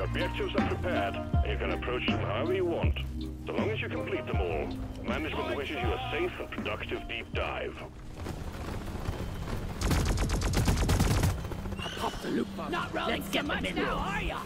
Your objectives are prepared, and you can approach them however you want. So long as you complete them all, management wishes you a safe and productive deep dive. Pop the loop bomb. Not rolling so much now, are ya?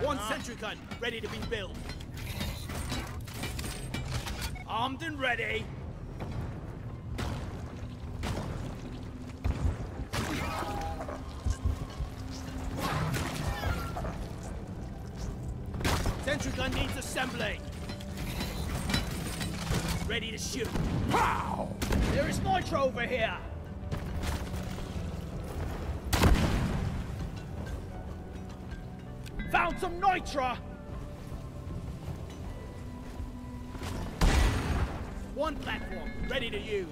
One sentry gun ready to be built. Armed and ready. Sentry gun needs assembling. Ready to shoot. Pow! There is Nitra over here. Some nitra. One platform ready to use.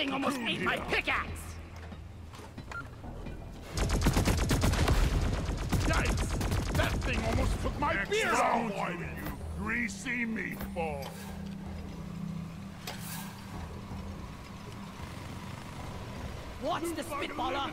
thing almost ate my pickaxe! Yikes! That thing almost took my Next beard off! you greasy meatball! What's the spitballer?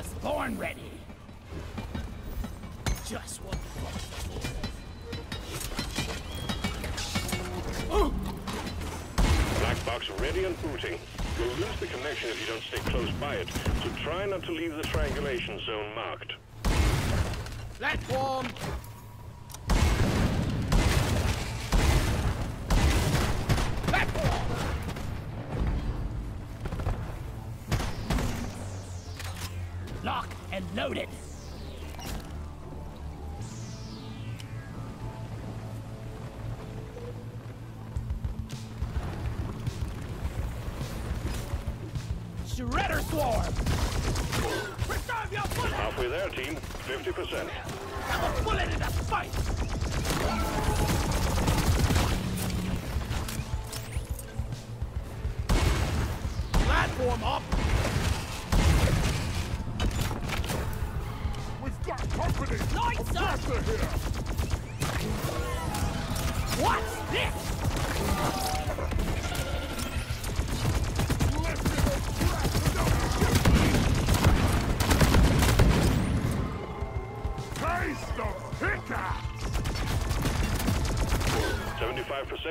was born ready. Just what oh. Black box ready and booting. You'll lose the connection if you don't stay close by it, so try not to leave the triangulation zone marked. Platform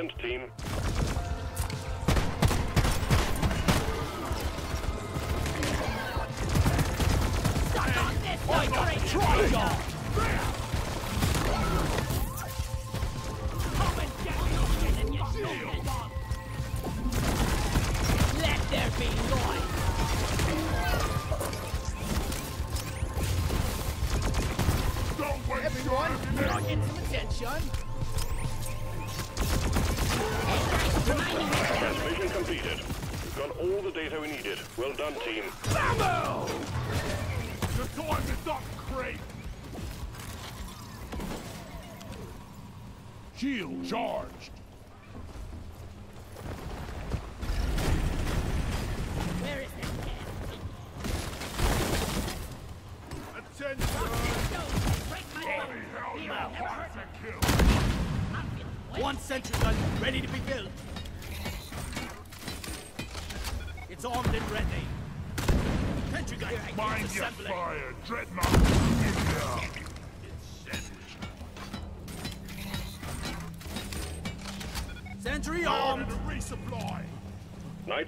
team.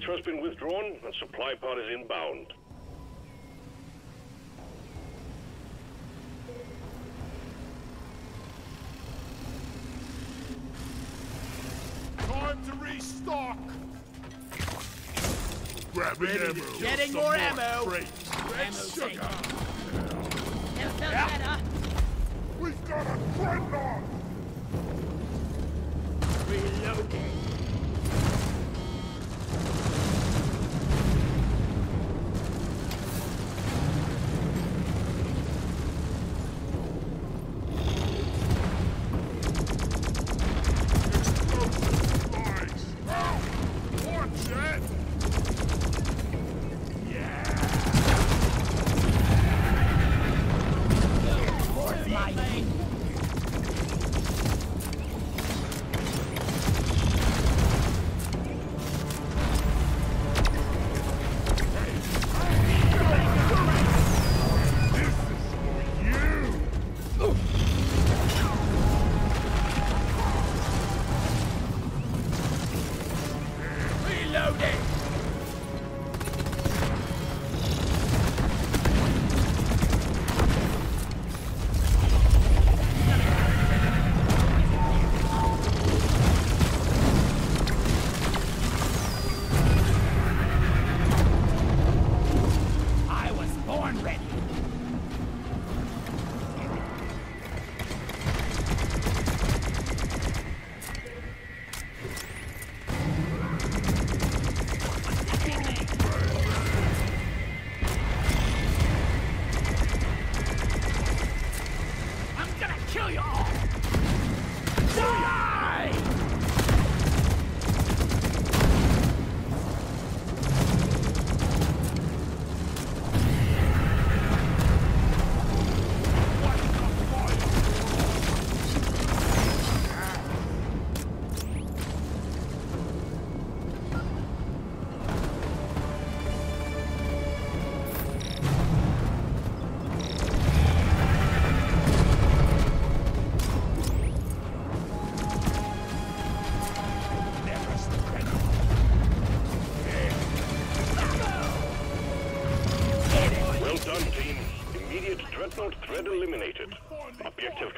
Metro has been withdrawn and supply pod is inbound.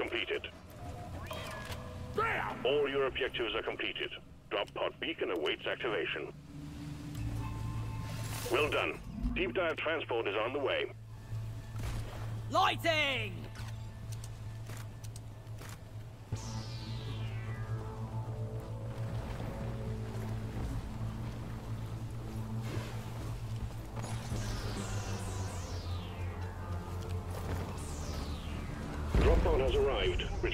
completed. Bam! All your objectives are completed. Drop pod beacon awaits activation. Well done. Deep dive transport is on the way. Lighting!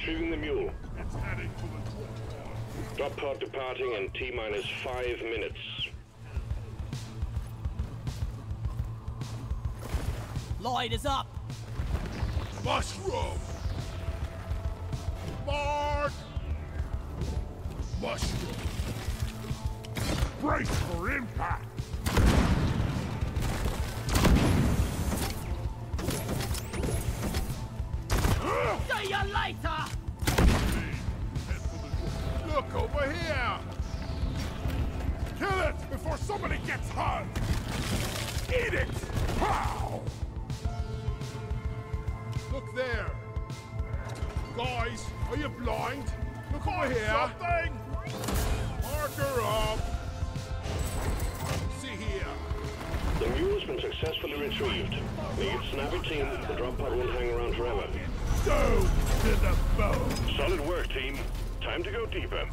retrieving the mule. Drop pod departing in T-minus five minutes. Lloyd is up! Mushroom! Mark! Mushroom! Brace for impact! See you later! Look over here! Kill it before somebody gets hurt! Eat it! Pow! Look there! Guys, are you blind? Look over here! Something! Marker up! See here! The mule's been successfully retrieved. Lead snappy team. The drop pod won't hang around forever. Go to the bone! Solid work, team. Time to go deeper.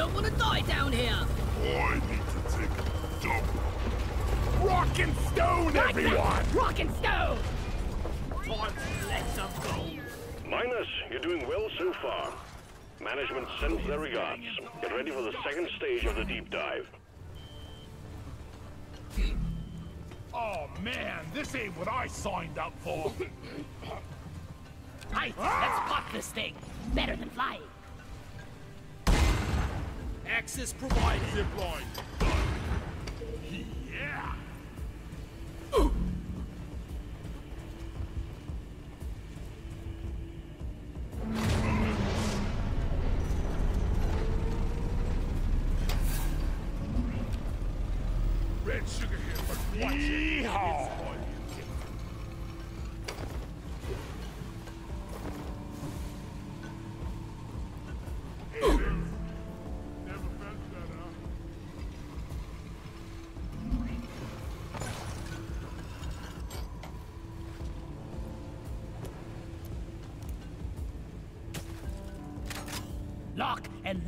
Don't want to die down here! I need to take a dump. Rock and stone, everyone! Rock and stone! Time to let some go. Minus, you're doing well so far. Management sends their regards. Get ready for the second stage of the deep dive. Oh man, this ain't what I signed up for. Hey, let's pop this thing! Better than flying! Access provided. Zip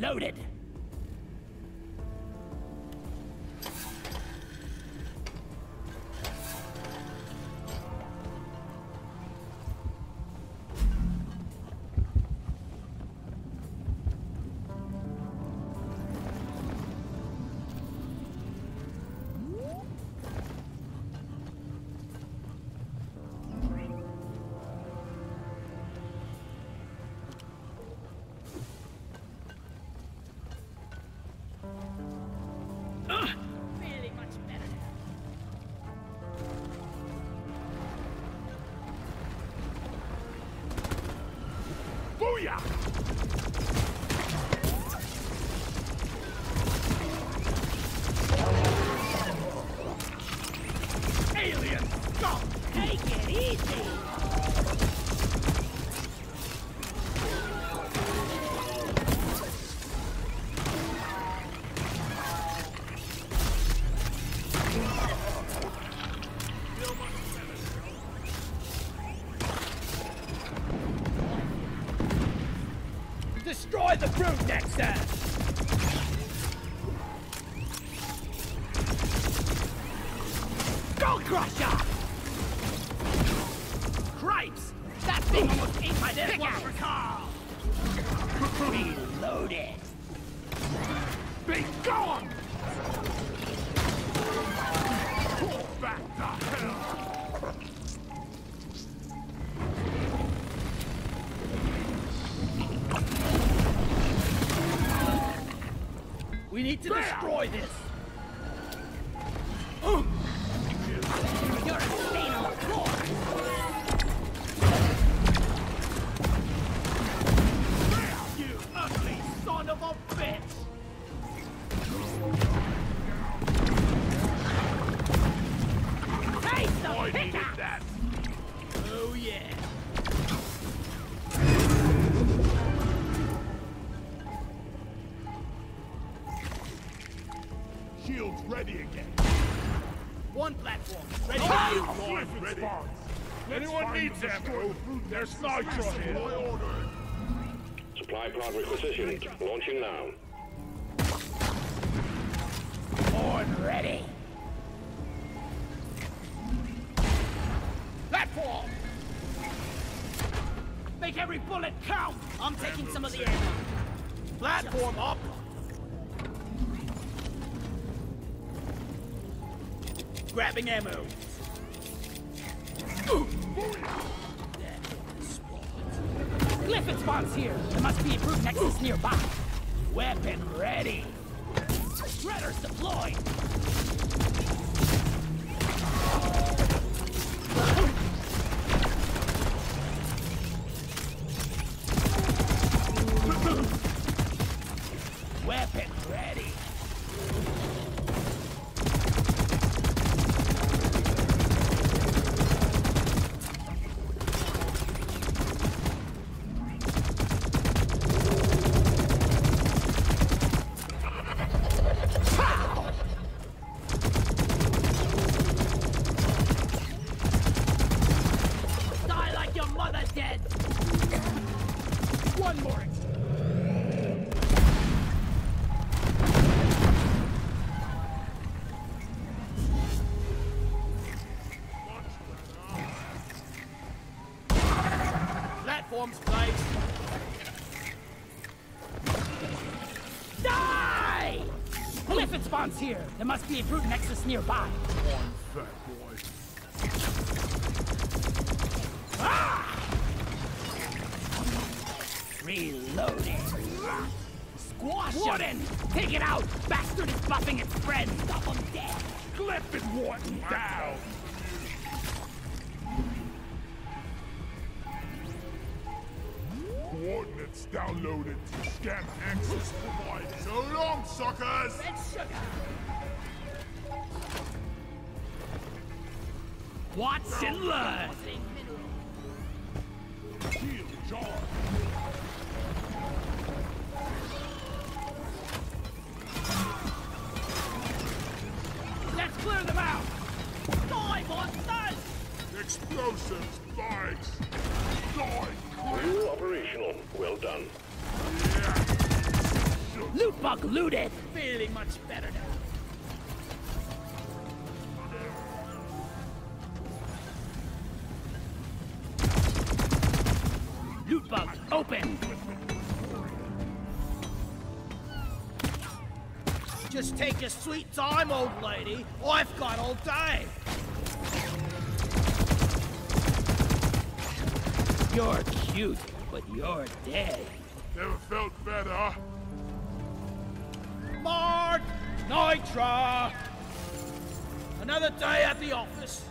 loaded! Booyah! The brute, Nexus! Go Anyone needs ammo? There's Nitra here. Supply pod requisitioned. Launching now. Horn ready. Platform! Make every bullet count! I'm taking some of the ammo. Platform up. Grabbing ammo. Platforms placed. Die! Spawns here. There must be a brute nexus nearby. One fat boy. Reloading. Squash Warden! Take it out! Bastard is buffing its friend! Stop him dead! Clipping Wharton down. Coordinates downloaded to scan access provided. So long, suckers! Red sugar! Watch and learn! Shield charge. Take your sweet time, old lady. I've got all day. You're cute, but you're dead. Never felt better. Mark! Nitra! Another day at the office.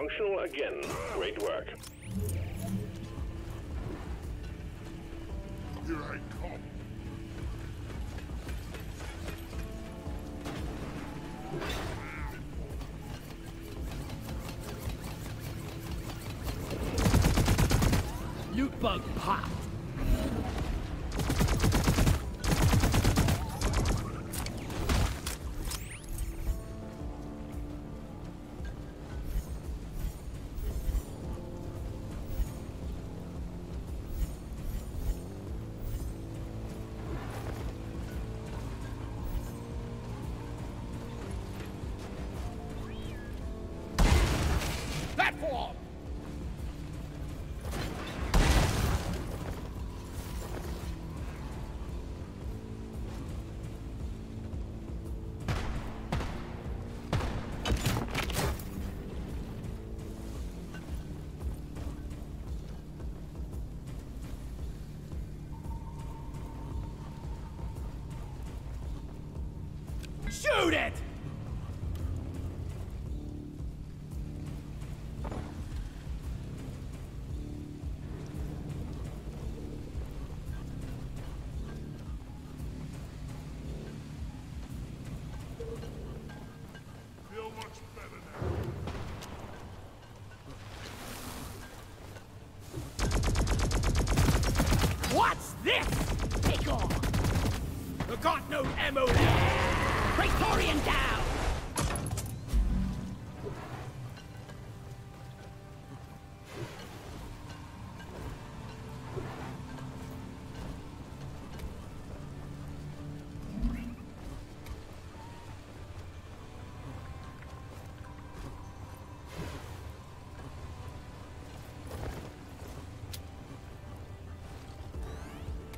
Functional again. Great work.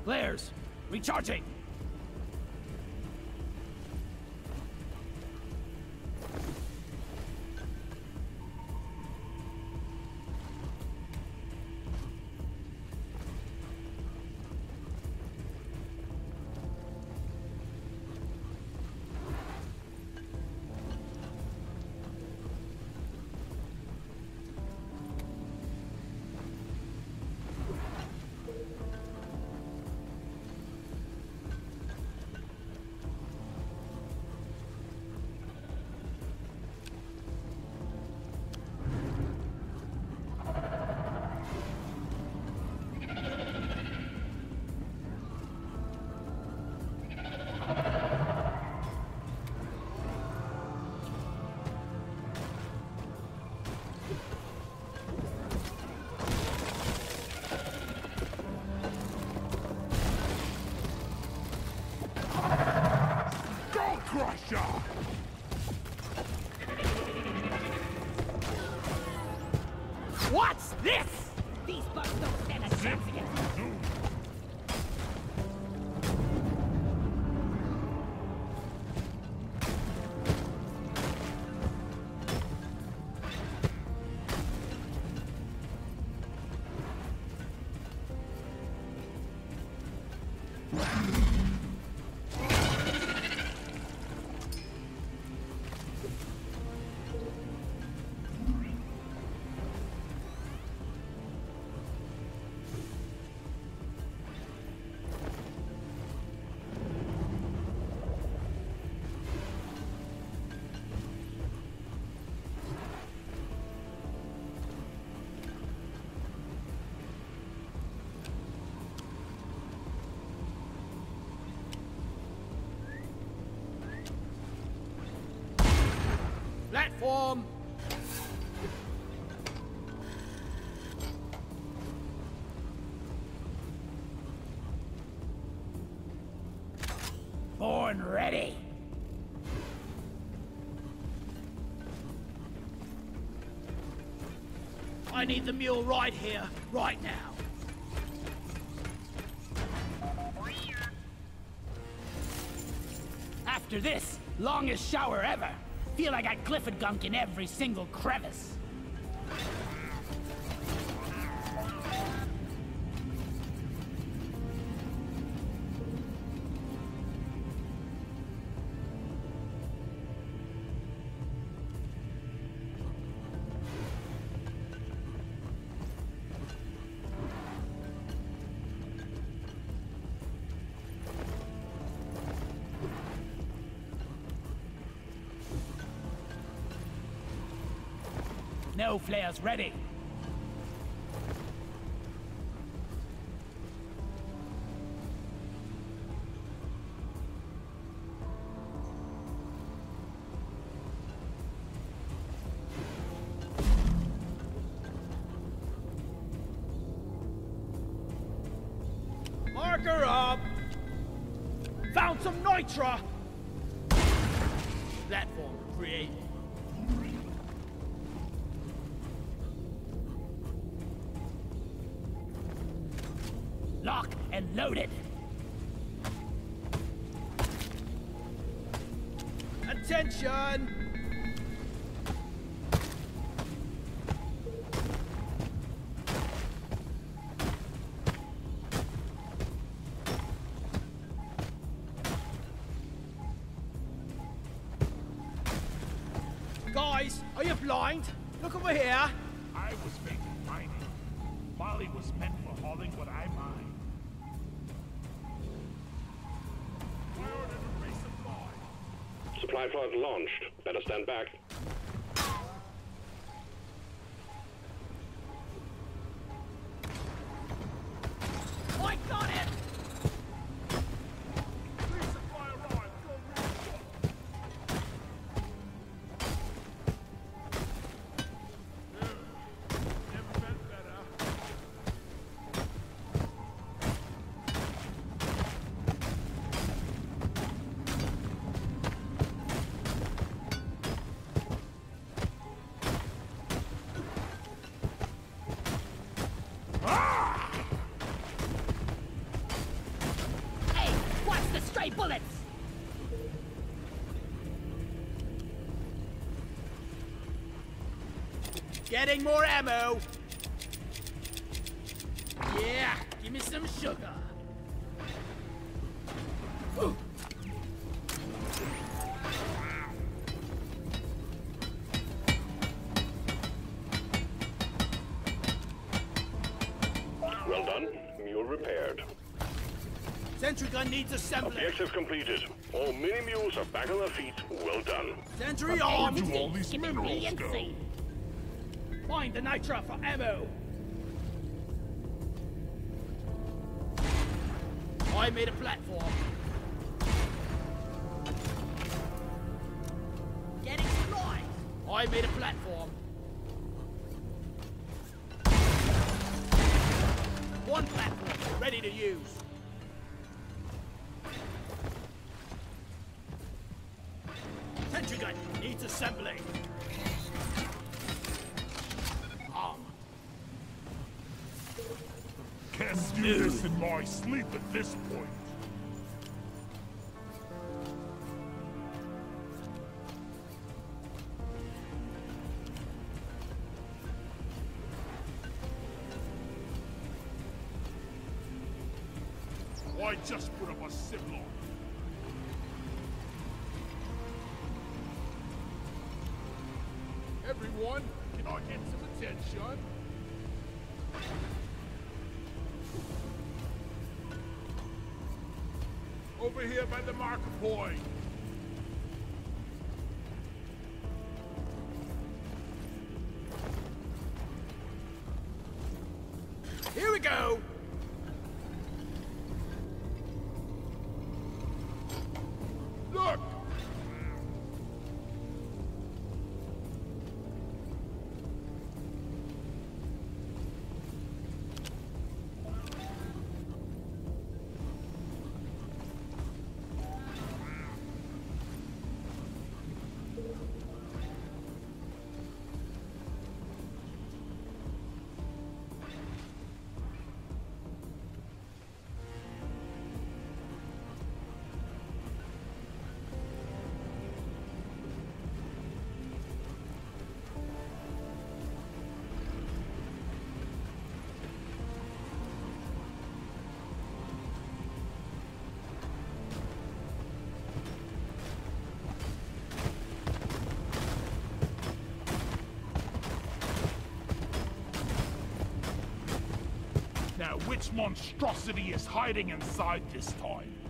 Flares, recharging! Platform. Born ready. I need the mule right here, right now. After this, longest shower ever. Feel like I got Glyphid gunk in every single crevice. Flares ready. Are you blind? Look over here. I was making mining. Molly was meant for hauling what I mine. Where are the resupply? Supply pod launched. Better stand back. Getting more ammo. Yeah, give me some sugar. Well done. Mule repaired. Sentry gun needs assembly. Objective completed. All mini mules are back on their feet. Well done. Sentry How on. do all these minerals go? Find the nitra for ammo. I made a platform. Getting supplies. I made a platform. One platform ready to use. Sentry needs assembly. This in my sleep at this point. The monstrosity is hiding inside this time?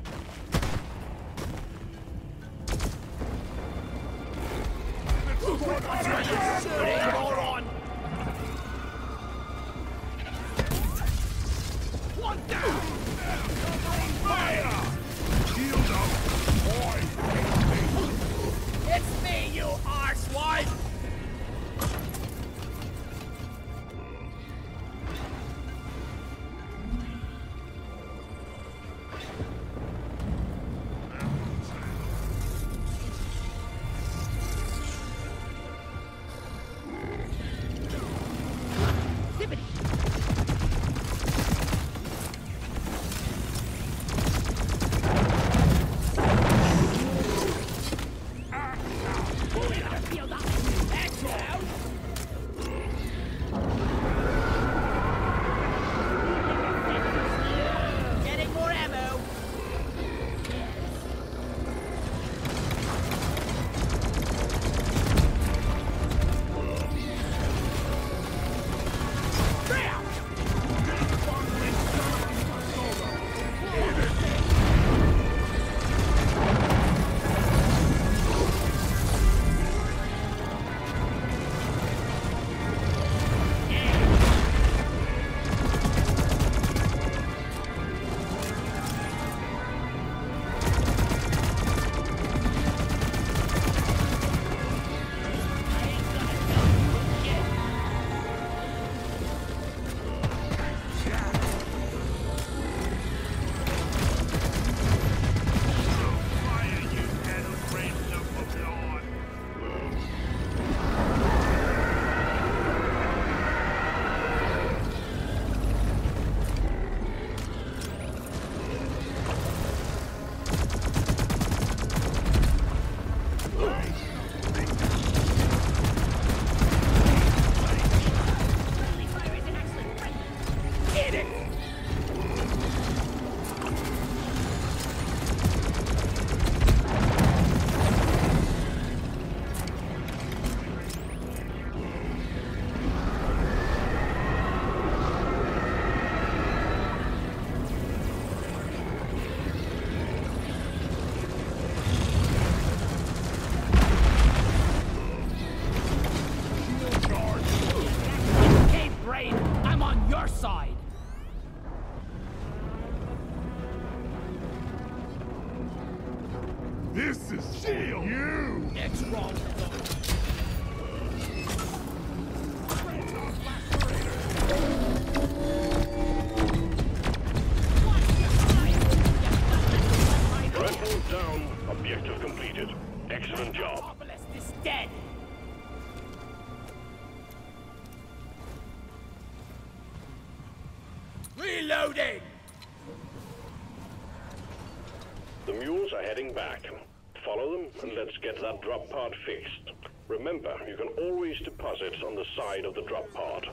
And let's get that drop pod fixed. Remember, you can always deposit on the side of the drop pod.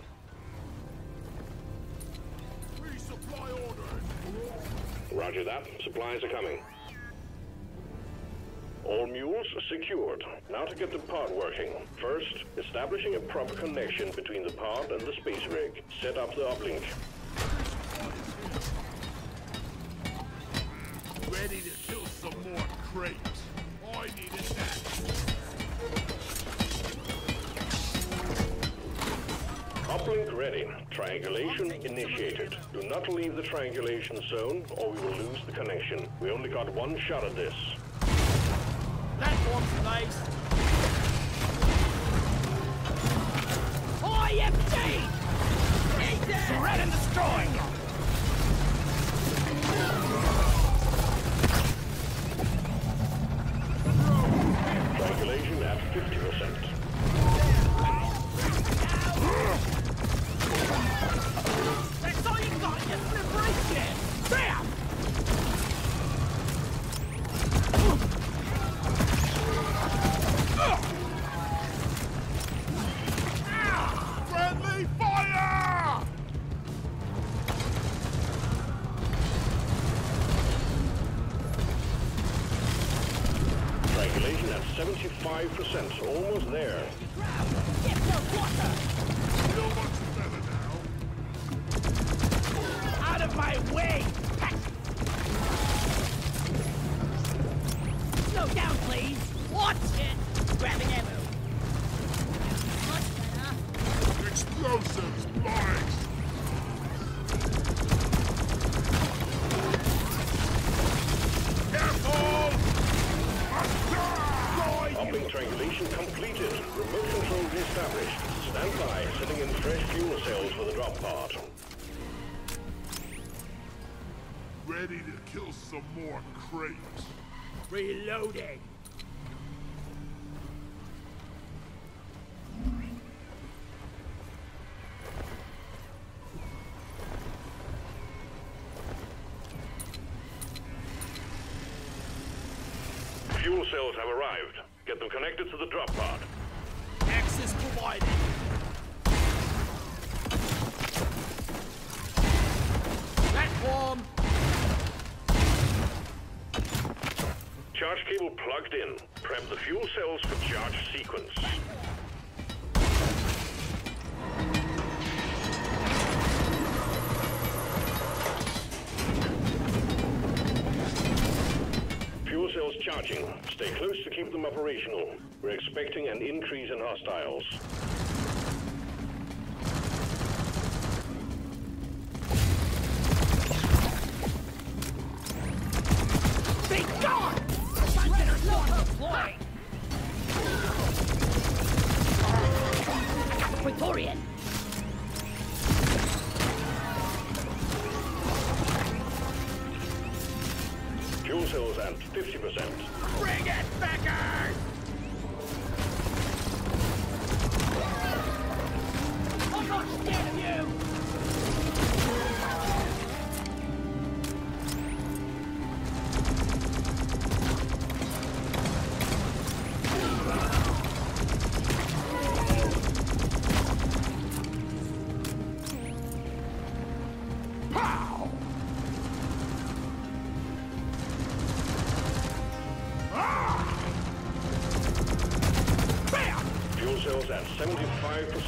Resupply orders. Roger that. Supplies are coming. All mules secured. Now to get the pod working. First, establishing a proper connection between the pod and the space rig. Set up the uplink. Ready to kill some more crates. Ready. Triangulation initiated. Do not leave the triangulation zone or we will lose the connection. We only got one shot at this. Platform's nice. IFT! Shred and destroy! Triangulation at 50%. Fresh fuel cells for the drop pod. Ready to kill some more crates. Reloading. In. Prep the fuel cells for charge sequence. Fuel cells charging. Stay close to keep them operational. We're expecting an increase in hostiles.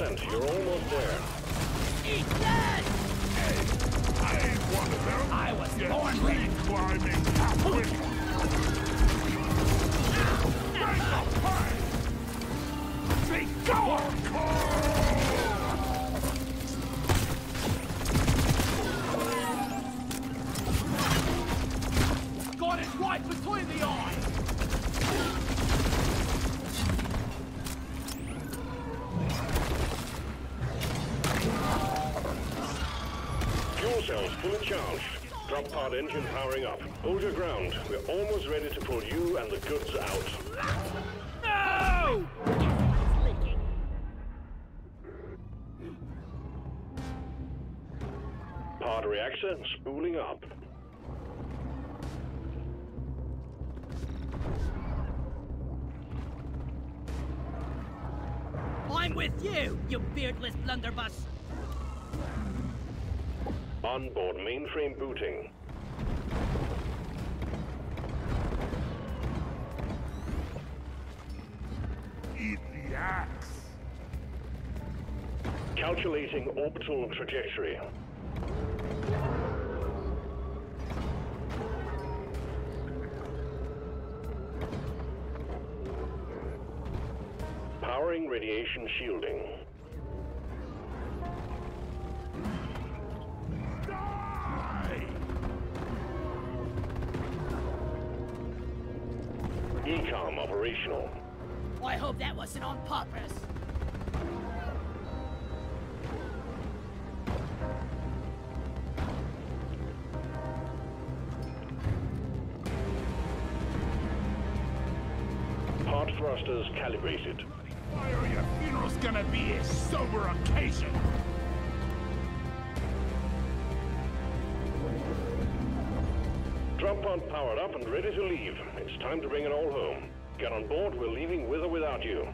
You're almost there. Drop engine powering up. Hold your ground. We're almost ready to pull you and the goods out. No! Pod reactor spooling up. I'm with you, you beardless blunderbuss. Onboard mainframe booting. Axe. Calculating orbital trajectory. Powering radiation shielding. Die! ECOM operational. Oh, I hope that wasn't on purpose. Pod thrusters calibrated. Why are your funerals gonna be a sober occasion? Drop pod powered up and ready to leave. It's time to bring it all home. Get on board, we're leaving with or without you.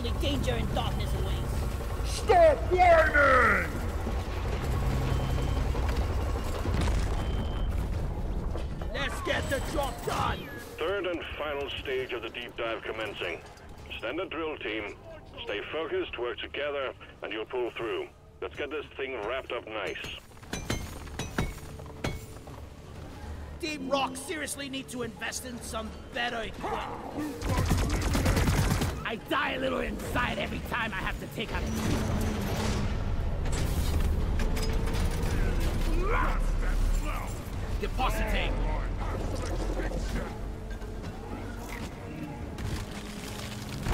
Only danger and darkness awaits. Stop whining! Let's get the job done. Third and final stage of the deep dive commencing. Standard drill team. Stay focused, work together, and you'll pull through. Let's get this thing wrapped up nice. Deep Rock seriously need to invest in some better equipment. I die a little inside every time I have to take a... Blast and! Depositing!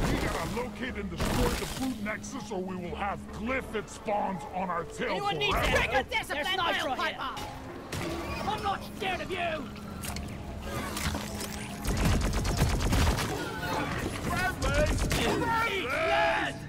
We gotta locate and destroy the brood nexus or we will have Glyphid spawns on our tail Anyone needs forever. a bigger discipline Nitra here. I'm not scared of you! Bradley!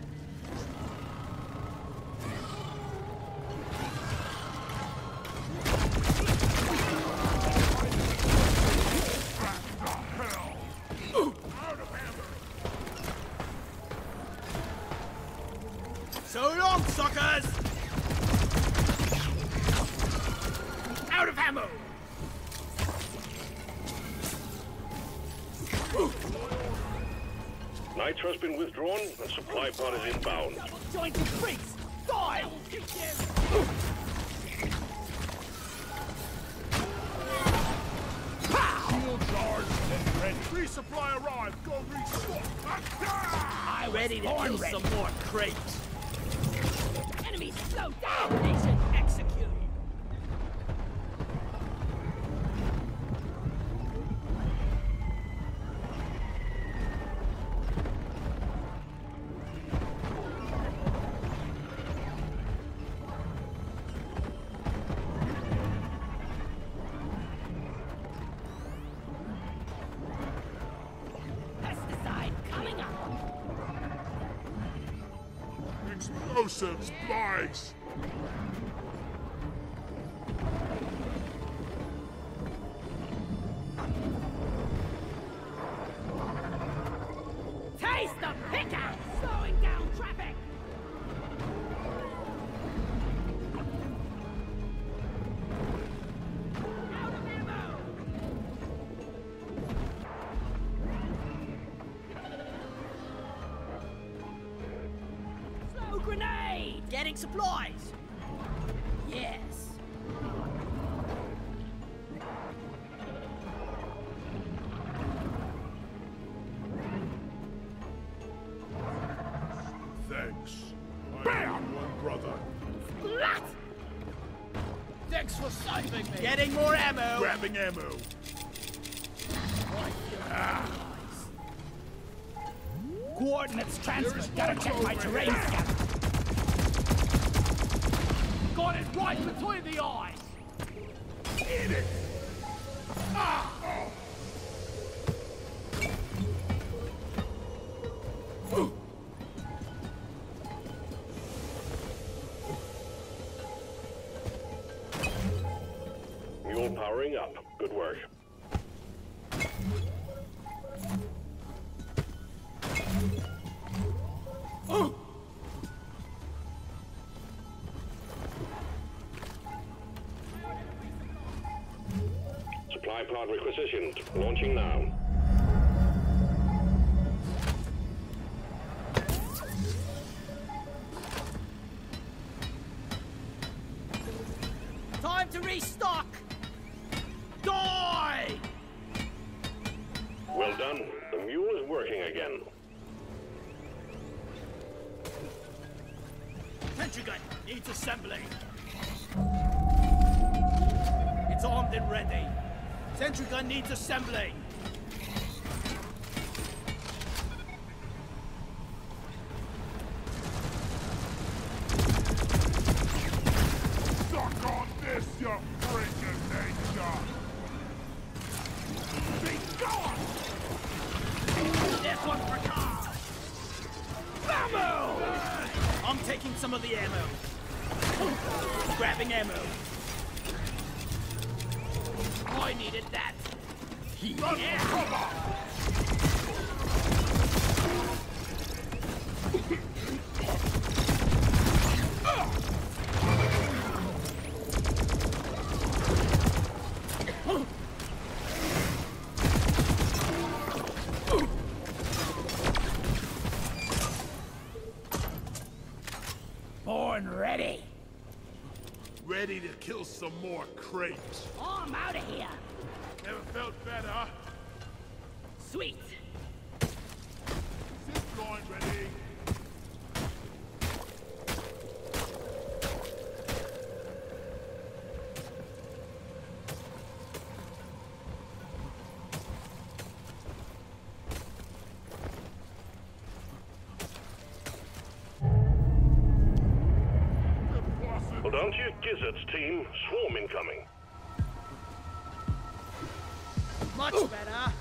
Inbound. Joseph's place. Good work. Supply pod requisitioned. Launching now. some more crates. Gizzard's team, swarm incoming. Much oh. better.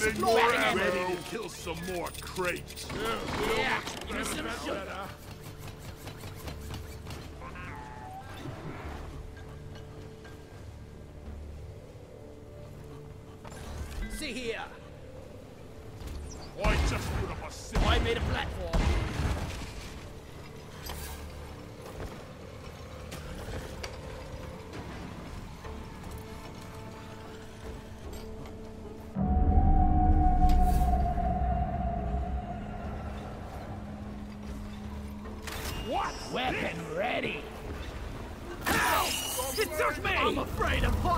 Here. Getting Getting supply. more ammo. ammo. to kill some more crates. Yeah, afraid of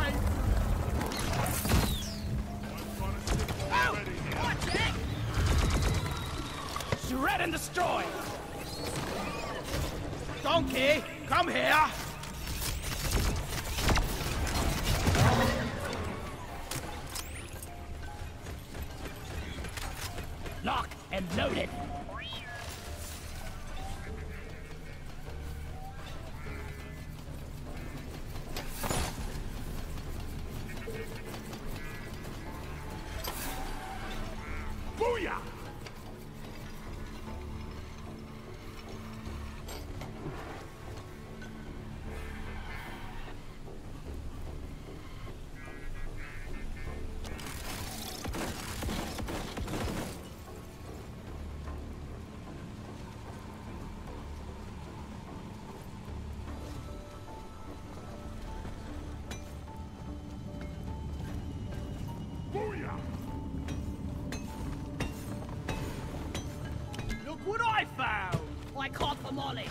I called for Molly.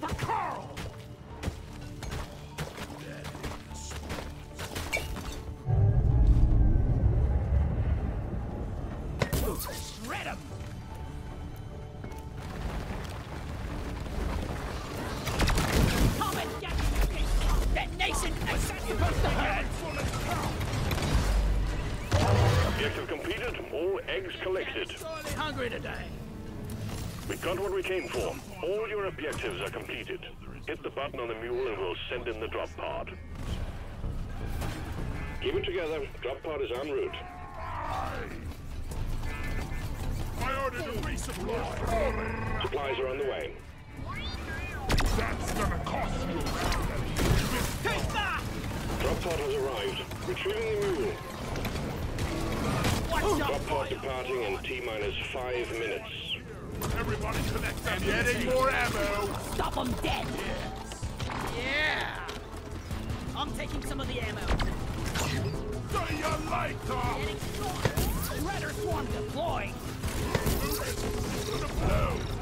For Carl! Shred him! Come and get me! Detonation! That supposed to hurt? Objective completed. All eggs collected. Sorely hungry today. We got what we came for. All your objectives are completed. Hit the button on the mule and we'll send in the drop pod. Keep it together. Drop pod is en route. I ordered a resupply. Supplies are on the way. That's gonna cost you. Take that! Drop pod has arrived. Retrieving the mule. Watch Drop pod departing in T-minus five minutes. Everybody connect them. Getting more ammo. Stop them dead! Yes. Yeah! I'm taking some of the ammo. Do you like that? Getting short. Shredder swarm deployed! To the blue.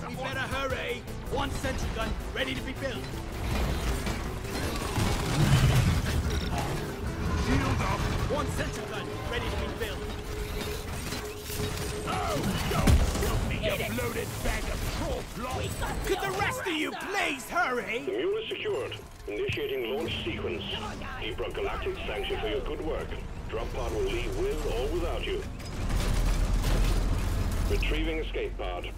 The We better hurry. One sentry gun ready to be built. One sentry gun ready to be built. Eat it! Loaded bag of troll flies. Could the rest of you please hurry? The mule is secured. Initiating launch sequence. Ebro Galactic thanks you for your good work. Drop pod will leave with or without you. Retrieving escape pod.